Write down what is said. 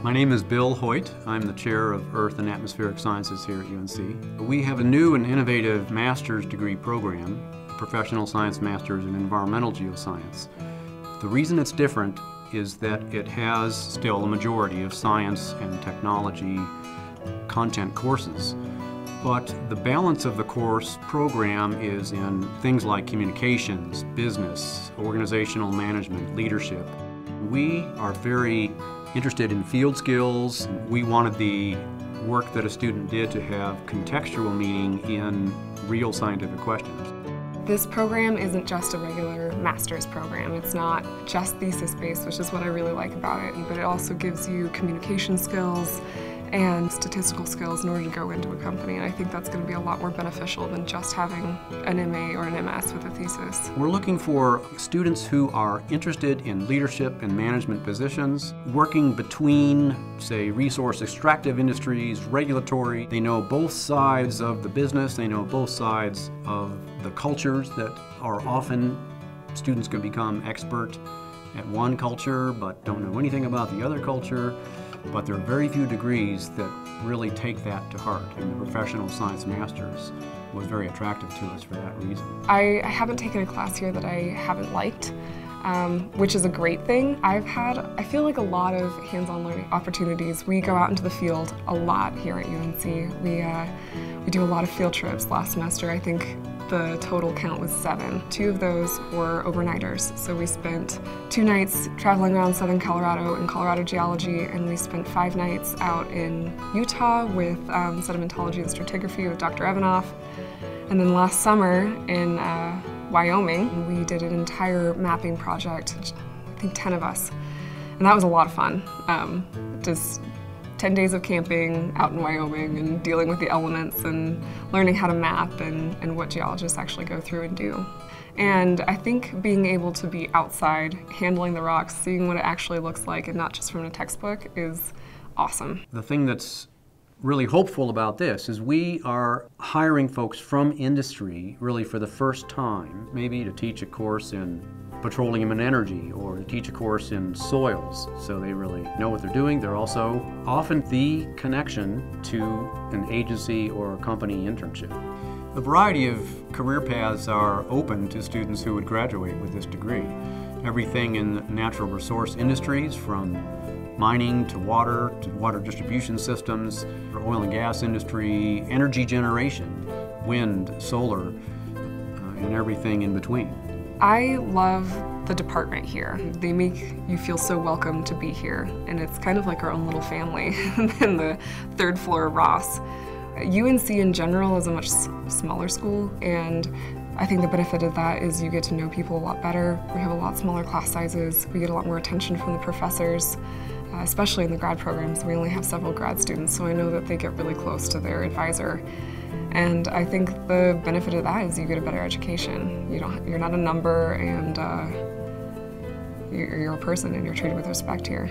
My name is Bill Hoyt. I'm the chair of Earth and Atmospheric Sciences here at UNC. We have a new and innovative master's degree program, Professional Science Masters in Environmental Geoscience. The reason it's different is that it has still a majority of science and technology content courses. But the balance of the course program is in things like communications, business, organizational management, leadership. We are very interested in field skills. We wanted the work that a student did to have contextual meaning in real scientific questions. This program isn't just a regular master's program. It's not just thesis based, which is what I really like about it, but it also gives you communication skills and statistical skills in order to go into a company. And I think that's going to be a lot more beneficial than just having an MA or an MS with a thesis. We're looking for students who are interested in leadership and management positions, working between, say, resource extractive industries, regulatory. They know both sides of the business, they know both sides of the cultures that are often students can become expert at one culture but don't know anything about the other culture. But there are very few degrees that really take that to heart, and the Professional Science Masters was very attractive to us for that reason. I haven't taken a class here that I haven't liked. Um, which is a great thing. I've had, I feel like a lot of hands-on learning opportunities. We go out into the field a lot here at UNC. We, uh, we do a lot of field trips. Last semester, I think the total count was seven. Two of those were overnighters. So we spent two nights traveling around southern Colorado in Colorado geology, and we spent five nights out in Utah with um, sedimentology and stratigraphy with Dr. Evanoff. And then last summer in uh, Wyoming, we did an entire mapping project, I think 10 of us. And that was a lot of fun. Um, just 10 days of camping out in Wyoming and dealing with the elements and learning how to map and, and what geologists actually go through and do. And I think being able to be outside, handling the rocks, seeing what it actually looks like and not just from a textbook is awesome. The thing that's really hopeful about this is we are hiring folks from industry really for the first time, maybe to teach a course in petroleum and energy or to teach a course in soils so they really know what they're doing. They're also often the connection to an agency or a company internship. A variety of career paths are open to students who would graduate with this degree. Everything in natural resource industries from mining to water to water distribution systems, for oil and gas industry, energy generation, wind, solar, uh, and everything in between. I love the department here. They make you feel so welcome to be here, and it's kind of like our own little family in the third floor of Ross. UNC in general is a much smaller school, and I think the benefit of that is you get to know people a lot better. We have a lot smaller class sizes. We get a lot more attention from the professors, uh, especially in the grad programs. We only have several grad students, so I know that they get really close to their advisor. And I think the benefit of that is you get a better education. You don't, you're not a number, and uh, you're, you're a person, and you're treated with respect here.